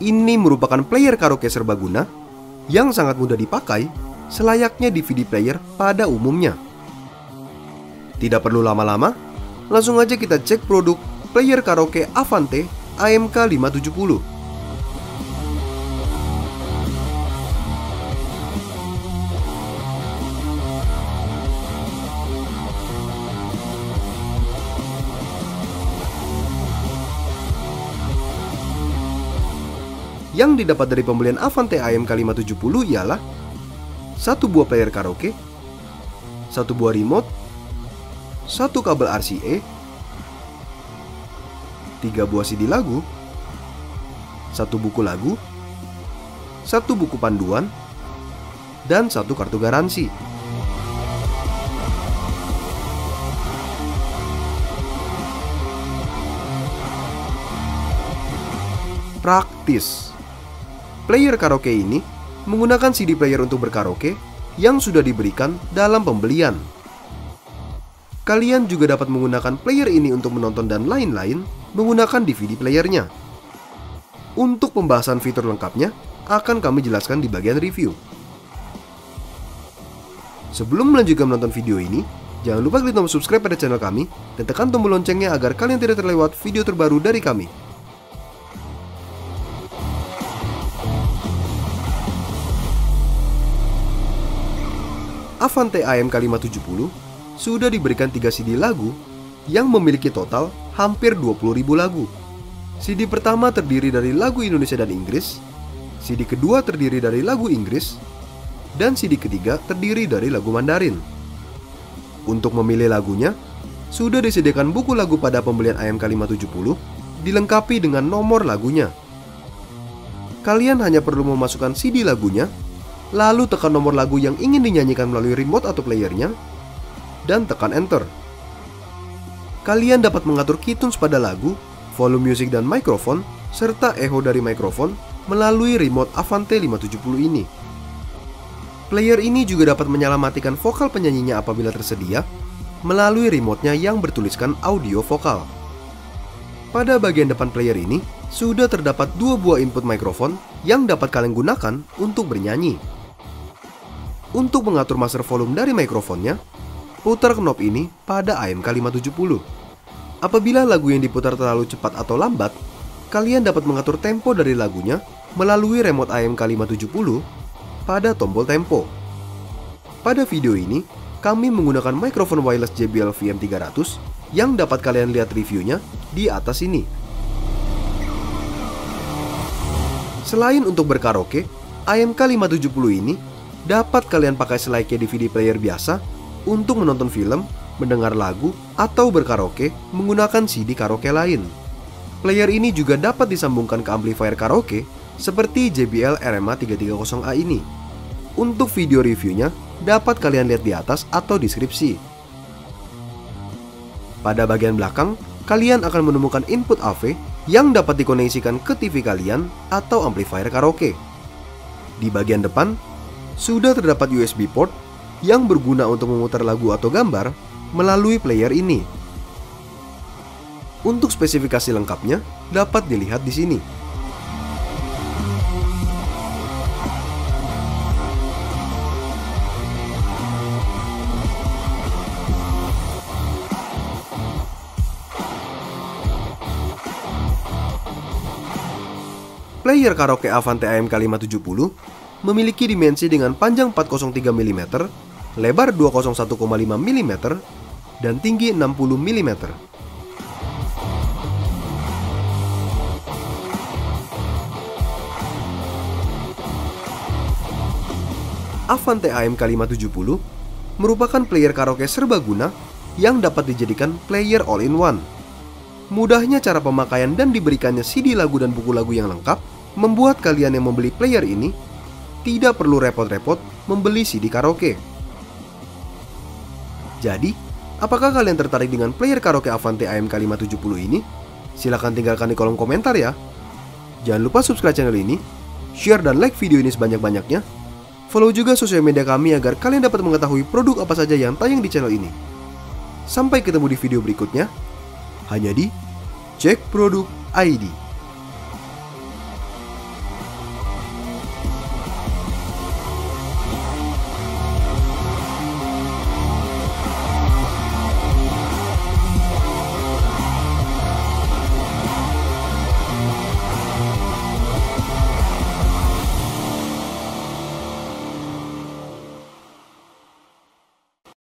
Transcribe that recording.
Ini merupakan player karaoke serbaguna yang sangat mudah dipakai selayaknya DVD player pada umumnya. Tidak perlu lama-lama, langsung aja kita cek produk player karaoke Avante AMK 570. Yang didapat dari pembelian Avante AMK 570 ialah satu buah player karaoke, satu buah remote, satu kabel RCA, tiga buah CD lagu, satu buku lagu, satu buku panduan, dan satu kartu garansi. Praktis. Player karaoke ini menggunakan CD player untuk berkaraoke yang sudah diberikan dalam pembelian. Kalian juga dapat menggunakan player ini untuk menonton dan lain-lain menggunakan DVD playernya. Untuk pembahasan fitur lengkapnya, akan kami jelaskan di bagian review. Sebelum melanjutkan menonton video ini, jangan lupa klik tombol subscribe pada channel kami dan tekan tombol loncengnya agar kalian tidak terlewat video terbaru dari kami. Avante AMK 570 sudah diberikan 3 CD lagu yang memiliki total hampir 20.000 lagu. CD pertama terdiri dari lagu Indonesia dan Inggris, CD kedua terdiri dari lagu Inggris, dan CD ketiga terdiri dari lagu Mandarin. Untuk memilih lagunya, sudah disediakan buku lagu pada pembelian AMK 570 dilengkapi dengan nomor lagunya. Kalian hanya perlu memasukkan CD lagunya lalu tekan nomor lagu yang ingin dinyanyikan melalui remote atau playernya, dan tekan enter. Kalian dapat mengatur keytunes pada lagu, volume music dan mikrofon, serta echo dari mikrofon melalui remote Avante 570 ini. Player ini juga dapat menyalamatikan vokal penyanyinya apabila tersedia melalui remote-nya yang bertuliskan audio vokal. Pada bagian depan player ini, sudah terdapat dua buah input mikrofon yang dapat kalian gunakan untuk bernyanyi. Untuk mengatur master volume dari mikrofonnya, putar knob ini pada AMK 570. Apabila lagu yang diputar terlalu cepat atau lambat, kalian dapat mengatur tempo dari lagunya melalui remote AMK 570 pada tombol tempo. Pada video ini, kami menggunakan mikrofon wireless JBL VM300 yang dapat kalian lihat reviewnya di atas ini. Selain untuk berkaraoke, AMK 570 ini dapat kalian pakai selayaknya DVD player biasa untuk menonton film, mendengar lagu, atau berkaraoke menggunakan CD karaoke lain. Player ini juga dapat disambungkan ke amplifier karaoke seperti JBL RMA 330A ini. Untuk video reviewnya, dapat kalian lihat di atas atau deskripsi. Pada bagian belakang, kalian akan menemukan input AV yang dapat dikoneksikan ke TV kalian atau amplifier karaoke. Di bagian depan, sudah terdapat USB port yang berguna untuk memutar lagu atau gambar melalui player ini. Untuk spesifikasi lengkapnya dapat dilihat di sini. Player karaoke Avante AMK 570 memiliki dimensi dengan panjang 403 mm, lebar 201,5 mm, dan tinggi 60 mm. Avante AMK 570 merupakan player karaoke serbaguna yang dapat dijadikan player all-in-one. Mudahnya cara pemakaian dan diberikannya CD lagu dan buku lagu yang lengkap membuat kalian yang membeli player ini tidak perlu repot-repot membeli CD karaoke. Jadi, apakah kalian tertarik dengan player karaoke Avante AMK 570 ini? Silahkan tinggalkan di kolom komentar ya. Jangan lupa subscribe channel ini, share dan like video ini sebanyak-banyaknya. Follow juga sosial media kami agar kalian dapat mengetahui produk apa saja yang tayang di channel ini. Sampai ketemu di video berikutnya, hanya di Cek Produk ID.